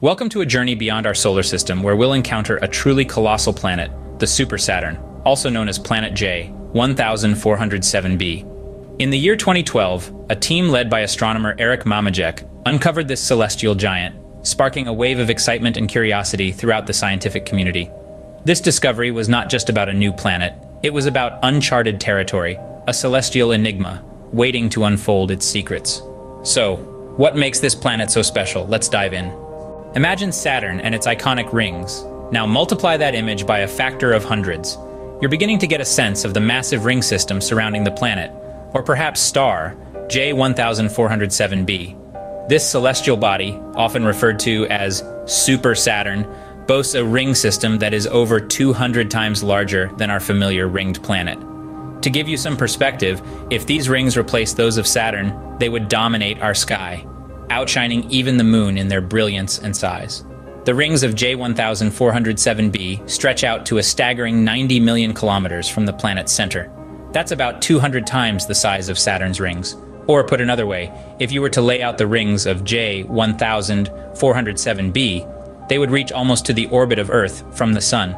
Welcome to a journey beyond our solar system where we'll encounter a truly colossal planet, the Super Saturn, also known as Planet J, 1407b. In the year 2012, a team led by astronomer Eric Mamajek uncovered this celestial giant, sparking a wave of excitement and curiosity throughout the scientific community. This discovery was not just about a new planet, it was about uncharted territory, a celestial enigma, waiting to unfold its secrets. So, what makes this planet so special? Let's dive in. Imagine Saturn and its iconic rings. Now multiply that image by a factor of hundreds. You're beginning to get a sense of the massive ring system surrounding the planet, or perhaps star, J1407b. This celestial body, often referred to as Super Saturn, boasts a ring system that is over 200 times larger than our familiar ringed planet. To give you some perspective, if these rings replaced those of Saturn, they would dominate our sky, outshining even the moon in their brilliance and size. The rings of J1407b stretch out to a staggering 90 million kilometers from the planet's center. That's about 200 times the size of Saturn's rings. Or put another way, if you were to lay out the rings of J1407b, they would reach almost to the orbit of Earth from the Sun.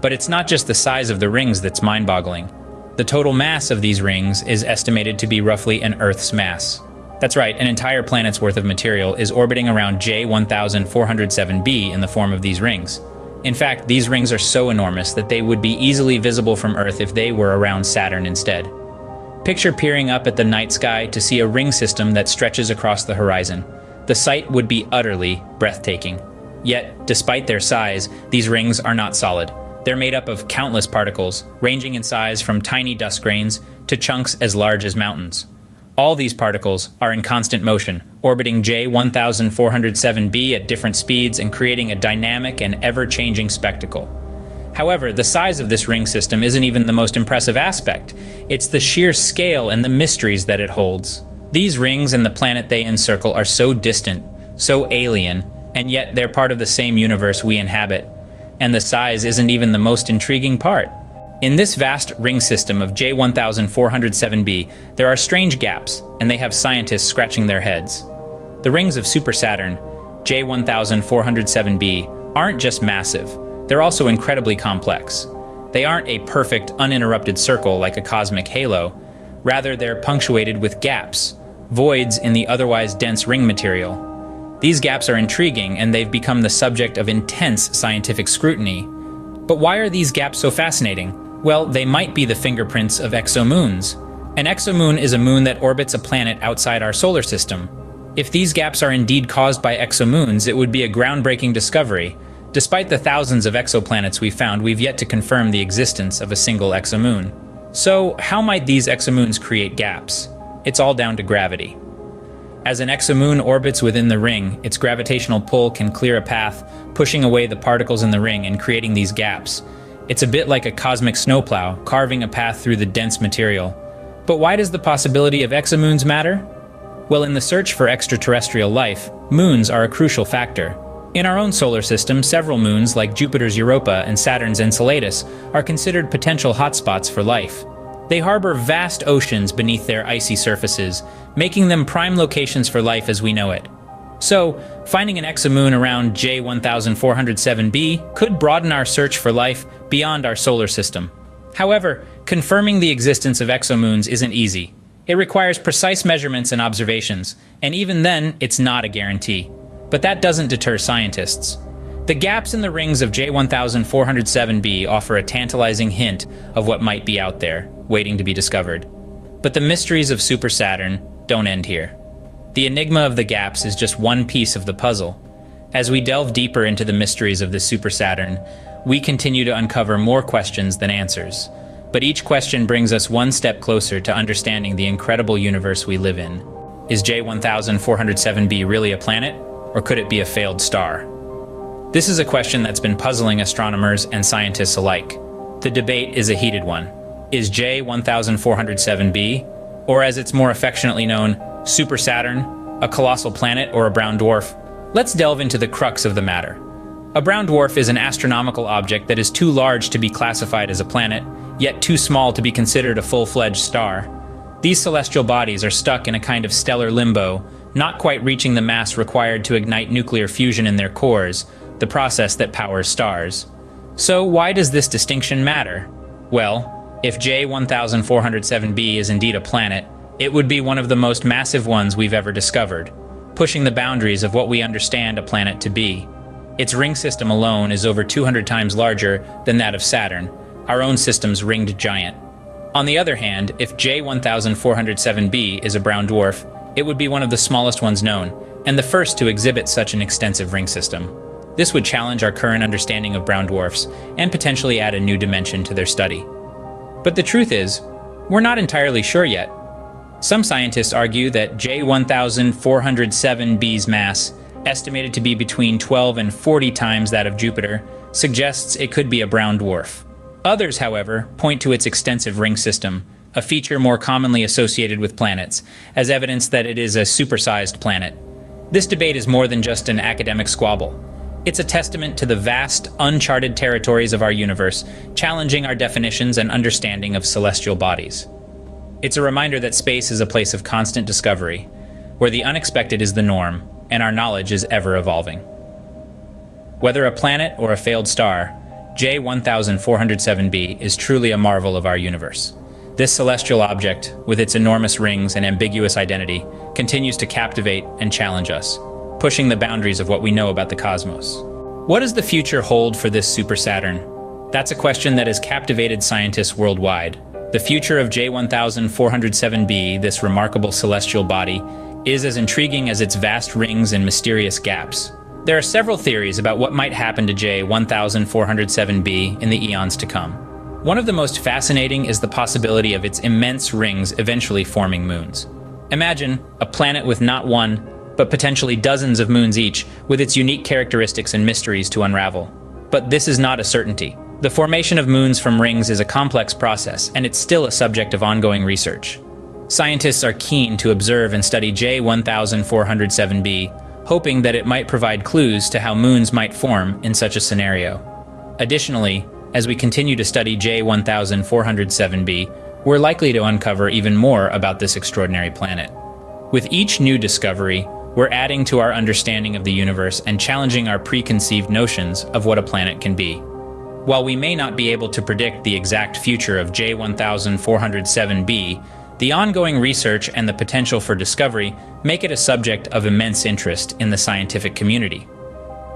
But it's not just the size of the rings that's mind-boggling. The total mass of these rings is estimated to be roughly an Earth's mass. That's right, an entire planet's worth of material is orbiting around J1407b in the form of these rings. In fact, these rings are so enormous that they would be easily visible from Earth if they were around Saturn instead. Picture peering up at the night sky to see a ring system that stretches across the horizon. The sight would be utterly breathtaking. Yet, despite their size, these rings are not solid. They're made up of countless particles, ranging in size from tiny dust grains to chunks as large as mountains. All these particles are in constant motion, orbiting J1407b at different speeds and creating a dynamic and ever-changing spectacle. However, the size of this ring system isn't even the most impressive aspect. It's the sheer scale and the mysteries that it holds. These rings and the planet they encircle are so distant, so alien, and yet they're part of the same universe we inhabit and the size isn't even the most intriguing part. In this vast ring system of J1407b, there are strange gaps, and they have scientists scratching their heads. The rings of Super Saturn, J1407b, aren't just massive, they're also incredibly complex. They aren't a perfect, uninterrupted circle like a cosmic halo. Rather, they're punctuated with gaps, voids in the otherwise dense ring material, these gaps are intriguing and they've become the subject of intense scientific scrutiny. But why are these gaps so fascinating? Well, they might be the fingerprints of exomoons. An exomoon is a moon that orbits a planet outside our solar system. If these gaps are indeed caused by exomoons, it would be a groundbreaking discovery. Despite the thousands of exoplanets we've found, we've yet to confirm the existence of a single exomoon. So, how might these exomoons create gaps? It's all down to gravity. As an exomoon orbits within the ring, its gravitational pull can clear a path, pushing away the particles in the ring and creating these gaps. It's a bit like a cosmic snowplow, carving a path through the dense material. But why does the possibility of exomoons matter? Well, in the search for extraterrestrial life, moons are a crucial factor. In our own solar system, several moons, like Jupiter's Europa and Saturn's Enceladus, are considered potential hotspots for life. They harbor vast oceans beneath their icy surfaces, making them prime locations for life as we know it. So, finding an exomoon around J1407b could broaden our search for life beyond our solar system. However, confirming the existence of exomoons isn't easy. It requires precise measurements and observations, and even then, it's not a guarantee. But that doesn't deter scientists. The gaps in the rings of J1407b offer a tantalizing hint of what might be out there, waiting to be discovered. But the mysteries of Super Saturn don't end here. The enigma of the gaps is just one piece of the puzzle. As we delve deeper into the mysteries of the Super Saturn, we continue to uncover more questions than answers. But each question brings us one step closer to understanding the incredible universe we live in. Is J1407b really a planet, or could it be a failed star? This is a question that's been puzzling astronomers and scientists alike. The debate is a heated one. Is J1407b, or as it's more affectionately known, Super Saturn, a colossal planet or a brown dwarf? Let's delve into the crux of the matter. A brown dwarf is an astronomical object that is too large to be classified as a planet, yet too small to be considered a full-fledged star. These celestial bodies are stuck in a kind of stellar limbo, not quite reaching the mass required to ignite nuclear fusion in their cores, the process that powers stars. So why does this distinction matter? Well, if J1407b is indeed a planet, it would be one of the most massive ones we've ever discovered, pushing the boundaries of what we understand a planet to be. Its ring system alone is over 200 times larger than that of Saturn, our own system's ringed giant. On the other hand, if J1407b is a brown dwarf, it would be one of the smallest ones known, and the first to exhibit such an extensive ring system. This would challenge our current understanding of brown dwarfs and potentially add a new dimension to their study. But the truth is, we're not entirely sure yet. Some scientists argue that J1407b's mass estimated to be between 12 and 40 times that of Jupiter, suggests it could be a brown dwarf. Others, however, point to its extensive ring system, a feature more commonly associated with planets, as evidence that it is a supersized planet. This debate is more than just an academic squabble. It's a testament to the vast, uncharted territories of our universe, challenging our definitions and understanding of celestial bodies. It's a reminder that space is a place of constant discovery, where the unexpected is the norm, and our knowledge is ever evolving. Whether a planet or a failed star, J1407b is truly a marvel of our universe. This celestial object, with its enormous rings and ambiguous identity, continues to captivate and challenge us, pushing the boundaries of what we know about the cosmos. What does the future hold for this super Saturn? That's a question that has captivated scientists worldwide. The future of J1407b, this remarkable celestial body, is as intriguing as its vast rings and mysterious gaps. There are several theories about what might happen to J1407b in the eons to come. One of the most fascinating is the possibility of its immense rings eventually forming moons. Imagine a planet with not one, but potentially dozens of moons each, with its unique characteristics and mysteries to unravel. But this is not a certainty. The formation of moons from rings is a complex process, and it's still a subject of ongoing research. Scientists are keen to observe and study J1407b, hoping that it might provide clues to how moons might form in such a scenario. Additionally, as we continue to study J1407b, we're likely to uncover even more about this extraordinary planet. With each new discovery, we're adding to our understanding of the universe and challenging our preconceived notions of what a planet can be. While we may not be able to predict the exact future of J1407b, the ongoing research and the potential for discovery make it a subject of immense interest in the scientific community.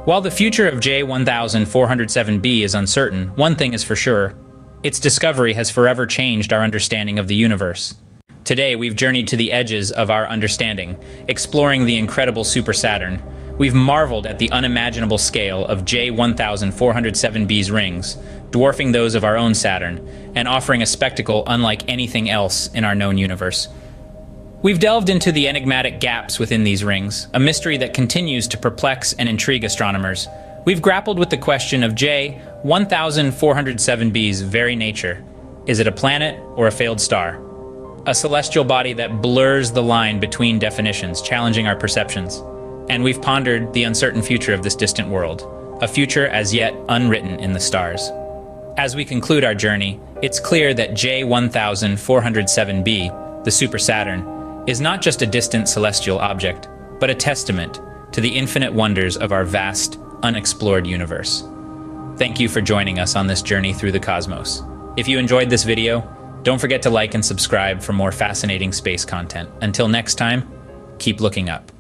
While the future of J1407b is uncertain, one thing is for sure its discovery has forever changed our understanding of the universe. Today, we've journeyed to the edges of our understanding, exploring the incredible Super Saturn. We've marveled at the unimaginable scale of J1407b's rings, dwarfing those of our own Saturn, and offering a spectacle unlike anything else in our known universe. We've delved into the enigmatic gaps within these rings, a mystery that continues to perplex and intrigue astronomers. We've grappled with the question of J 1407b's very nature. Is it a planet or a failed star? A celestial body that blurs the line between definitions, challenging our perceptions. And we've pondered the uncertain future of this distant world, a future as yet unwritten in the stars. As we conclude our journey, it's clear that J1407b, the Super Saturn, is not just a distant celestial object, but a testament to the infinite wonders of our vast, unexplored universe. Thank you for joining us on this journey through the cosmos. If you enjoyed this video, don't forget to like and subscribe for more fascinating space content. Until next time, keep looking up.